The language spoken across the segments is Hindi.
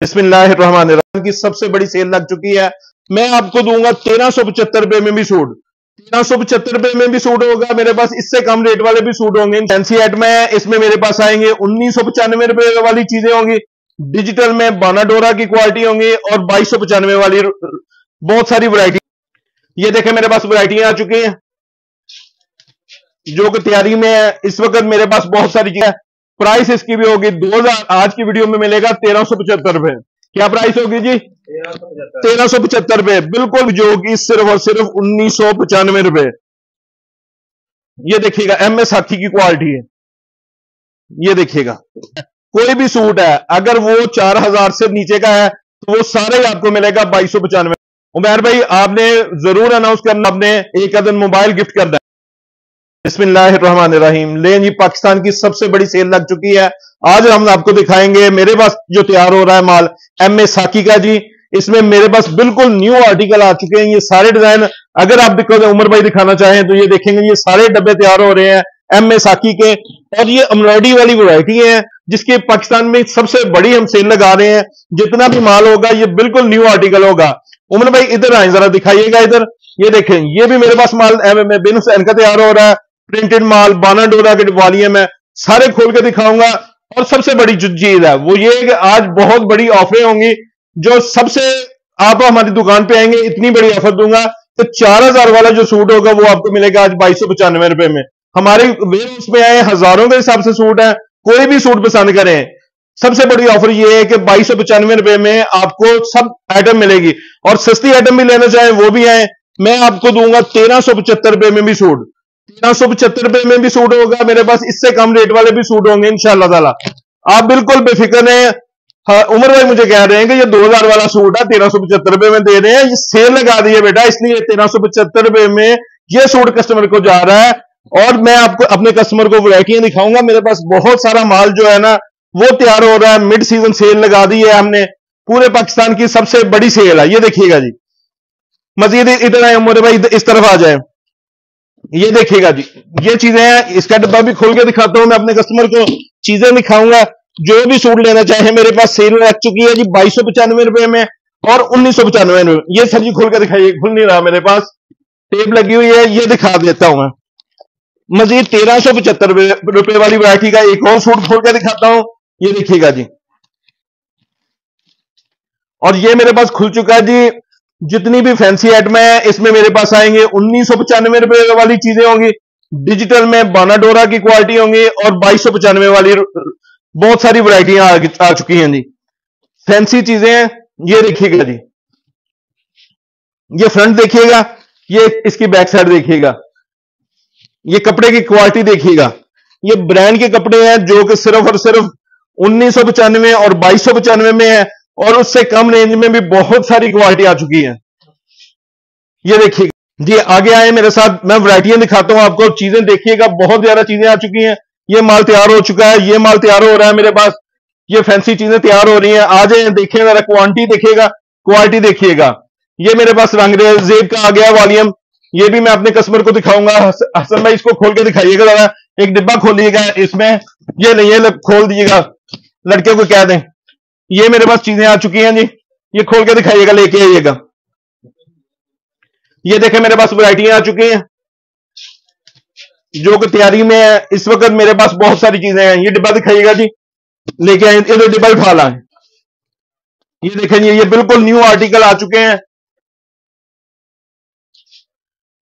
बिस्मिल्लाहिर्रहमानिर्रहीम की सबसे बड़ी सेल लग चुकी है। मैं आपको दूँगा तेरह सौ पचहत्तर रुपए में भी सूट। तेरह सौ पचहत्तर रुपए में भी सूट होगा, मेरे पास इससे कम रेट वाले भी सूट होंगे। फैंसी एट में इसमें मेरे पास आएँगे उन्नीस सौ पचानवे रुपए वाली चीज़ें होंगी। डिजिटल में बानाडोरा की क्वालिटी होंगी और बाईस सौ पचानवे वाली बहुत सारी वरायटी ये देखें, मेरे पास वरायटियाँ आ चुकी हैं, जो कि तैयारी में है। इस वक्त मेरे पास बहुत सारी चीज़ें प्राइस इसकी भी होगी दो हज़ार आज की वीडियो में मिलेगा तेरह सौ पचहत्तर रुपए क्या प्राइस होगी जी? तेरह सौ पचहत्तर। रुपए बिल्कुल जो होगी सिर्फ़ और सिर्फ़ उन्नीस सौ पचानवे रुपए। ये देखिएगा एम एस हाथी की क्वालिटी है। ये देखिएगा। कोई भी सूट है अगर वो चार हज़ार से नीचे का है तो वो सारे ही आपको मिलेगा बाईस सौ पचानवे। उमेर भाई आपने ज़रूर अनाउंस करना आपने एक अदन मोबाइल गिफ्ट करना बिस्मिल्लाहिर्रहमानिर्रहीम। लेन जी, पाकिस्तान की सबसे बड़ी सेल लग चुकी है। आज हम आपको दिखाएँगे, मेरे पास जो तैयार हो रहा है माल एम ए साकी का जी। इसमें मेरे पास बिल्कुल न्यू आर्टिकल आ चुके हैं। ये सारे डिज़ाइन अगर आप उमर भाई दिखाना चाहें तो ये देखेंगे, ये सारे डब्बे तैयार हो रहे हैं एम ए साकी के। और ये अमरॉडी वाली वरायटी है, जिसके पाकिस्तान में सबसे बड़ी हम सेल लगा रहे हैं। जितना भी माल होगा, ये बिल्कुल न्यू आर्टिकल होगा। उमर भाई, इधर आए, जरा दिखाइएगा इधर। ये देखें, ये भी मेरे पास माल एम एम बिन हुसैन का तैयार हो रहा है। प्रिंटेड माल बाना डोरा के वॉल्यूम है सारे खोल के दिखाऊँगा। और सबसे बड़ी जो चीज़ है, वो ये कि आज बहुत बड़ी ऑफरें होंगी, जो सबसे आप हमारी दुकान पे आएँगे, इतनी बड़ी ऑफ़र दूँगा तो चार हज़ार वाला जो सूट होगा, वो आपको मिलेगा आज बाईस सौ पचानवे रुपए में। हमारे वेयर में आए हज़ारों के हिसाब से सूट है, कोई भी सूट पसंद करें। सबसे बड़ी ऑफ़र ये है कि बाईस सौ पचानवे रुपए में आपको सब आइटम मिलेगी। और सस्ती आइटम भी लेना चाहें, वो भी आए मैं आपको दूँगा तेरह सौ पचहत्तर रुपए में भी सूट। तेरह सौ पचहत्तर रुपए में भी सूट होगा मेरे पास इससे कम रेट वाले भी सूट होंगे इंशाल्लाह ताला। आप बिल्कुल बेफिक्र हैं। हाँ, उमर भाई मुझे कह रहे हैं कि ये दो हज़ार वाला सूट है तेरह सौ पचहत्तर रुपए में दे रहे हैं। ये सेल लगा दी है बेटा इसलिए तेरह सौ पचहत्तर रुपए में ये सूट कस्टमर को जा रहा है। और मैं आपको अपने कस्टमर को वरायटियाँ दिखाऊँगा मेरे पास बहुत सारा माल जो है ना वो तैयार हो रहा है। मिड सीज़न सेल लगा दी है हमने। पूरे पाकिस्तान की सबसे बड़ी सेल है। ये देखिएगा जी। मजीद आए उमर भाई इस तरफ़ आ जाए। ये देखिएगा जी, ये चीज़ें हैं, इसका डब्बा भी खोल के दिखाता हूँ मैं अपने कस्टमर को। चीज़ें दिखाऊँगा जो भी सूट लेना चाहे मेरे पास सेल लग चुकी है जी, बाईस पचानवे रुपए में और उन्नीस सौ पचानवे में। ये सर जी खोल के दिखाइए, खुल नहीं रहा मेरे पास। टेप लगी हुई है, ये दिखा देता हूँ मैं। मजीद तेरह सौ पचहत्तर रुपए वाली वरायटी का एक और सूट खोल के दिखाता हूँ। ये देखिएगा जी। और ये मेरे पास खुल चुका है जी जितनी भी फैंसी आइटम है इसमें मेरे पास आएँगे उन्नीस रुपए वाली चीज़ें होंगी। डिजिटल में बानाडोरा की क्वालिटी होंगी और बाईस वाली बहुत सारी वरायटियाँ आ, चुकी हैं जी। फैंसी चीज़ें ये देखिएगा जी। ये फ्रंट देखिएगा ये इसकी बैक साइड देखिएगा। ये कपड़े की क्वालिटी देखिएगा। ये ब्रांड के कपड़े हैं जो कि सिर्फ़ और सिर्फ़ उन्नीस और बाईस में है। और उससे कम रेंज में भी बहुत सारी क्वालिटी आ चुकी है। ये देखिए, जी, आगे आए मेरे साथ, मैं वरायटियाँ दिखाता हूँ आपको, चीज़ें देखिएगा, बहुत ज़्यादा चीज़ें आ चुकी हैं। ये माल तैयार हो चुका है, ये माल तैयार हो रहा है मेरे पास। ये फैंसी चीज़ें तैयार हो रही हैं। आ जाए, देखिए, जरा क्वांटिटी देखिएगा क्वालिटी देखिएगा। ये मेरे पास रंग जेब का आ गया वॉल्यूम ये भी मैं अपने कस्टमर को दिखाऊँगा। हसन भाई, इसको खोल के दिखाइएगा जरा। एक डिब्बा खोलिएगा इसमें। ये नहीं है खोल दीजिएगा। लड़के को कह दें? ये मेरे पास चीज़ें आ चुकी हैं जी। ये खोल के दिखाइएगा, लेके आइएगा। ये देखें, मेरे पास वरायटियाँ आ चुकी हैं। जो कि तैयारी में है, इस वक्त मेरे पास बहुत सारी चीज़ें हैं। ये डिब्बा दिखाइएगा जी। लेके आए इधर डिब्बा उठा ला है। ये देखें ये बिल्कुल न्यू आर्टिकल आ चुके हैं।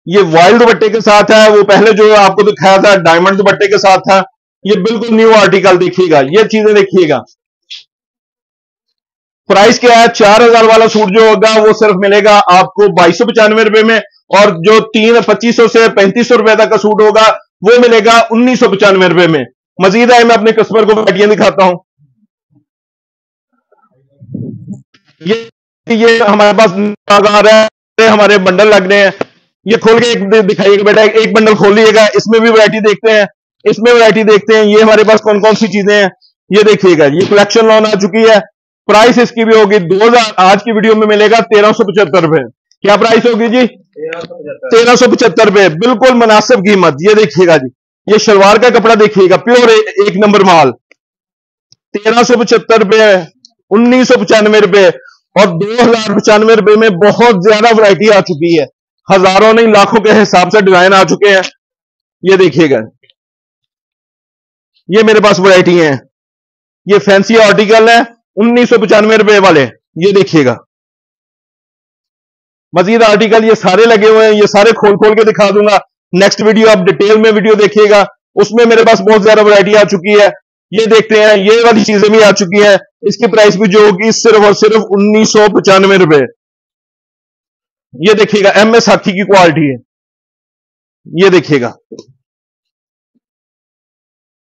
ये वाइल्ड दुपट्टे के साथ है, वो पहले जो आपको दिखाया था डायमंड दुपट्टे के साथ था, ये बिल्कुल न्यू आर्टिकल देखिएगा ये चीज़ें देखिएगा। प्राइस क्या है? चार हज़ार वाला सूट जो होगा, वो सिर्फ़ मिलेगा आपको बाईस सौ पचानवे रुपए में और जो तीन पच्चीस सौ से पैंतीस सौ रुपए तक का सूट होगा, वो मिलेगा उन्नीस सौ पचानवे रुपए में। मजीद आए मैं अपने कस्टमर को बैटियाँ दिखाता हूँ। ये ये हमारे पास आ रहा है हमारे बंडल लग रहे हैं। ये खोल के एक दिखाइएगा बेटा, एक बंडल खोल लीजिएगा। इसमें भी वैरायटी देखते हैं, इसमें वैरायटी देखते हैं। ये हमारे पास कौन कौन सी चीज़ें हैं? ये देखिएगा, ये कलेक्शन लॉन आ चुकी है। प्राइस इसकी भी होगी दो हज़ार आज की वीडियो में मिलेगा तेरह सौ पचहत्तर रुपए। क्या प्राइस होगी जी? तेरह सौ पचहत्तर। रुपए बिल्कुल मुनासिब कीमत। ये देखिएगा जी ये शलवार का कपड़ा देखिएगा प्योर एक नंबर माल। तेरह सौ पचहत्तर रुपए उन्नीस सौ पचानवे रुपए और दो हज़ार पचानवे रुपए में बहुत ज़्यादा वैरायटी आ चुकी है। हज़ारों नहीं लाखों के हिसाब से डिज़ाइन आ चुके हैं। ये देखिएगा ये मेरे पास वैरायटी है। ये फैंसी आर्टिकल है। उन्नीस सौ पचानवे रुपए वाले, ये देखिएगा। मजीद आर्टिकल ये सारे लगे हुए हैं, ये सारे खोल खोल के दिखा दूँगा। नेक्स्ट वीडियो आप डिटेल में वीडियो देखिएगा। उसमें मेरे पास बहुत ज़्यादा वैरायटी आ चुकी है। ये देखते हैं, ये वाली चीज़ें भी आ चुकी हैं। इसकी प्राइस भी जो होगी, सिर्फ़ और सिर्फ़ उन्नीस सौ पचानवे रुपए। ये देखिएगा एम एस हाथी की क्वालिटी है। ये देखिएगा।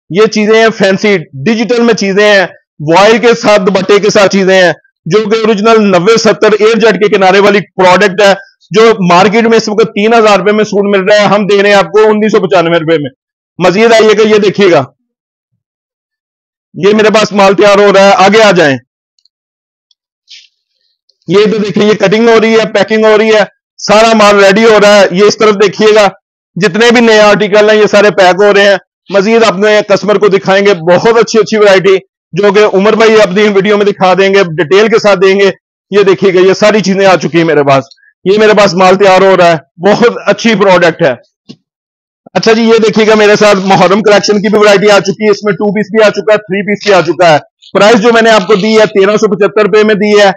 ये चीज़ें हैं फैंसी डिजिटल में चीज़ें हैं। वॉयल के साथ दुपट्टे के साथ चीज़ें हैं, जो कि ओरिजिनल नब्बे सत्तर एयर जेट के किनारे वाली प्रोडक्ट है, जो मार्केट में इस वक्त तीन हज़ार रुपए में सूट मिल रहा है। हम दे रहे हैं आपको उन्नीस सौ पचानवे रुपए में। मजीद आइएगा, ये देखिएगा। ये मेरे पास माल तैयार हो रहा है, आगे आ जाएँ। ये तो देखिए, ये कटिंग हो रही है पैकिंग हो रही है, सारा माल रेडी हो रहा है। ये इस तरफ़ देखिएगा, जितने भी नए आर्टिकल हैं, ये सारे पैक हो रहे हैं। मजीद अपने कस्टमर को दिखाएँगे, बहुत अच्छी अच्छी वैरायटी जो कि उमर भाई अपनी वीडियो में दिखा देंगे डिटेल के साथ देंगे, ये देखिएगा ये सारी चीज़ें आ चुकी है मेरे पास। ये मेरे पास माल तैयार हो रहा है, बहुत अच्छी प्रोडक्ट है। अच्छा जी, ये देखिएगा मेरे साथ मोहरम कलेक्शन की भी वैरायटी आ चुकी है, इसमें टू पीस भी आ चुका है थ्री पीस भी आ चुका है। प्राइस जो मैंने आपको दी है, तेरह सौ पचहत्तर रुपए में दी है,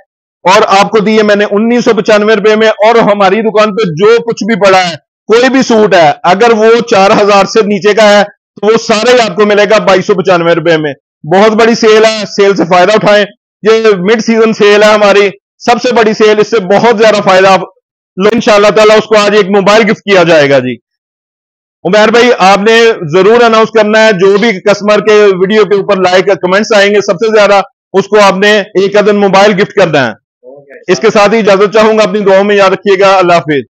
और आपको दी है मैंने उन्नीस सौ पचानवे रुपए में, और हमारी दुकान पे जो कुछ भी पड़ा है, कोई भी सूट है, अगर वो चार हज़ार से नीचे का है तो वो सारे आपको मिलेगा बाईस सौ पचानवे रुपए में। बहुत बड़ी सेल है सेल से फ़ायदा उठाएँ। ये मिड सीज़न सेल है हमारी सबसे बड़ी सेल इससे बहुत ज़्यादा फ़ायदा। लो इंशाल्लाह ताला उसको आज एक मोबाइल गिफ्ट किया जाएगा जी। उमेर भाई आपने ज़रूर अनाउंस करना है जो भी कस्टमर के वीडियो के ऊपर लाइक कमेंट्स आएँगे सबसे ज़्यादा उसको आपने एक अदन मोबाइल गिफ्ट करना है। इसके साथ ही इजाज़त चाहूँगा अपनी दुआओं में याद रखिएगा अल्लाह हाफिज।